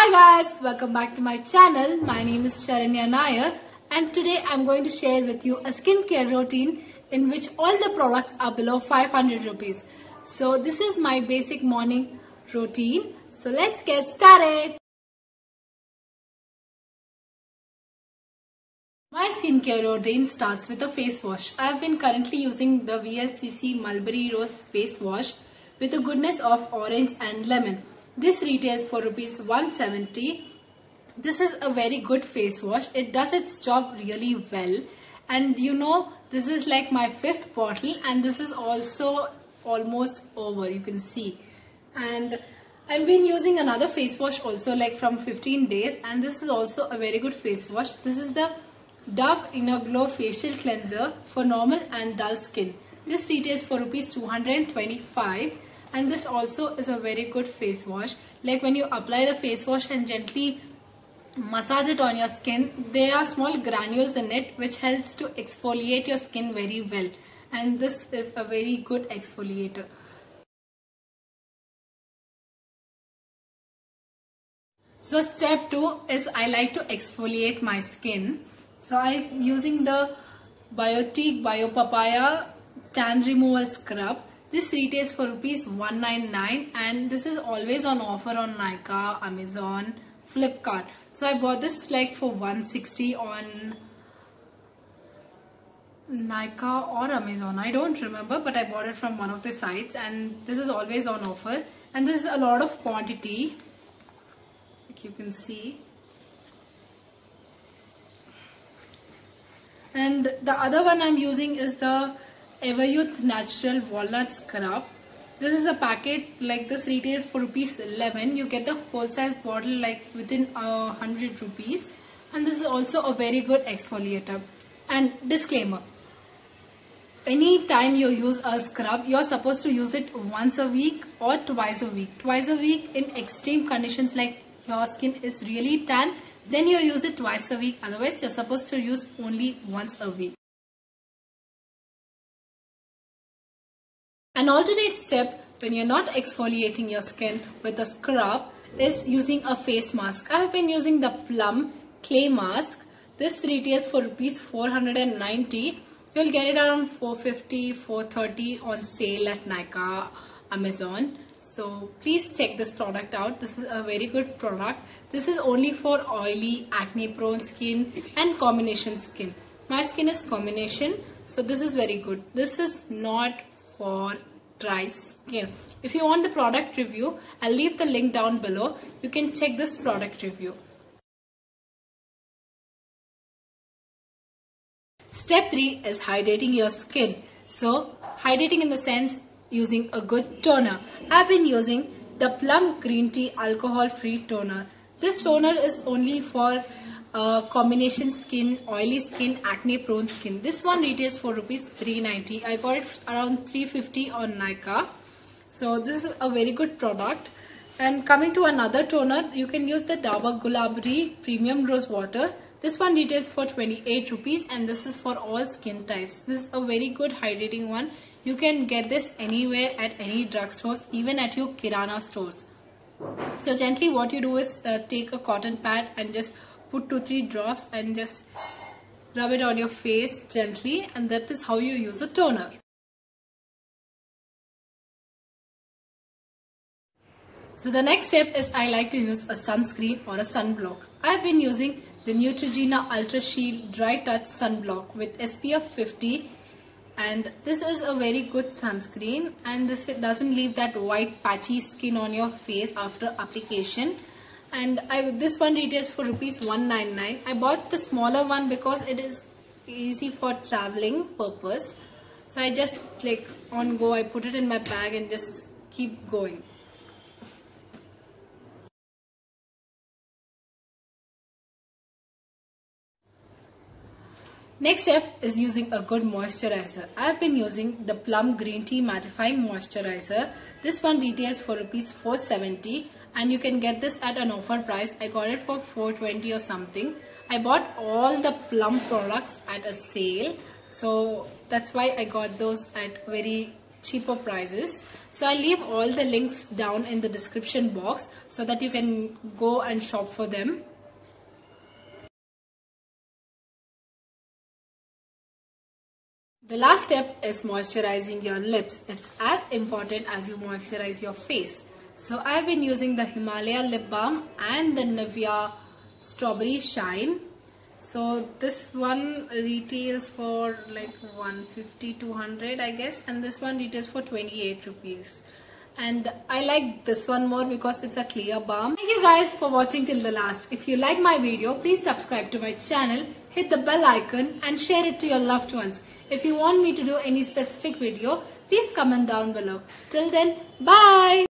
Hi guys, welcome back to my channel. My name is Charannya Nair and today I'm going to share with you a skincare routine in which all the products are below 500 rupees. So this is my basic morning routine. So let's get started. My skincare routine starts with a face wash. I have been currently using the VLCC Mulberry Rose face wash with the goodness of orange and lemon. This retails for rupees 170. This is a very good face wash. It does its job really well. And you know, this is like my fifth bottle and this is also almost over, you can see. And I've been using another face wash also like from 15 days and this is also a very good face wash. This is the Dove Inner Glow Facial Cleanser for normal and dull skin. This retails for rupees 225 and this also is a very good face wash. Like when you apply the face wash and gently massage it on your skin there are small granules in it which helps to exfoliate your skin very well. And this is a very good exfoliator. So step 2 is I like to exfoliate my skin. So I'm using the Biotique Bio Papaya tan removal scrub this retails for rupees 199 and this is always on offer on Nykaa, Amazon, Flipkart. So I bought this like for 160 on Nykaa or Amazon. I don't remember but I bought it from one of the sites and this is always on offer. And this is a lot of quantity like you can see. And the other one I'm using is the Everyuth Natural Walnut Scrub. This is a packet like this retails for rupees 11. You get the whole size bottle like within a hundred rupees. And this is also a very good exfoliator. And disclaimer. Any time you use a scrub, you're supposed to use it once a week or twice a week. Twice a week in extreme conditions like your skin is really tan, then you use it twice a week. Otherwise, you're supposed to use only once a week. An alternate step when you're not exfoliating your skin with a scrub is using a face mask. I have been using the Plum Clay Mask. This retails for rupees 490. You'll get it around 450, 430 on sale at Nykaa, Amazon. So please check this product out. This is a very good product. This is only for oily, acne prone skin and combination skin. My skin is combination. So this is very good. This is not for dry skin. If you want the product review, I'll leave the link down below. You can check this product review. Step 3 is hydrating your skin. So, hydrating in the sense using a good toner. I've been using the Plum Green Tea Alcohol Free Toner. This toner is only for uh, combination skin, oily skin, acne prone skin. This one retails for rupees 390. I got it around 350 on Nykaa. So this is a very good product. And coming to another toner, you can use the Dabur Gulabari Premium Rose Water. This one retails for 28 rupees and this is for all skin types. This is a very good hydrating one. You can get this anywhere at any drugstores, even at your Kirana stores. So gently what you do is uh, take a cotton pad and just put 2-3 drops and just rub it on your face gently and that is how you use a toner. So the next step is I like to use a sunscreen or a sunblock. I have been using the Neutrogena Ultra Sheer Dry Touch Sunblock with SPF 50 and this is a very good sunscreen and this doesn't leave that white patchy skin on your face after application and I this one retails for rupees 199 I bought the smaller one because it is easy for traveling purpose. So I just click on go. I put it in my bag and just keep going. Next step is using a good moisturizer. I have been using the Plum Green Tea Mattifying Moisturizer. This one retails for rupees 470 and you can get this at an offer price. I got it for 420 or something. I bought all the Plum products at a sale. So that's why I got those at very cheaper prices. So I'll leave all the links down in the description box so that you can go and shop for them. The last step is moisturizing your lips. It's as important as you moisturize your face. So I've been using the Himalaya lip balm and the Nivea strawberry shine. So this one retails for like 150 200 I guess and this one retails for 28 rupees and I like this one more because it's a clear balm. Thank you guys for watching till the last. If you like my video, please subscribe to my channel, hit the bell icon and share it to your loved ones. If you want me to do any specific video, please comment down below. Till then, bye!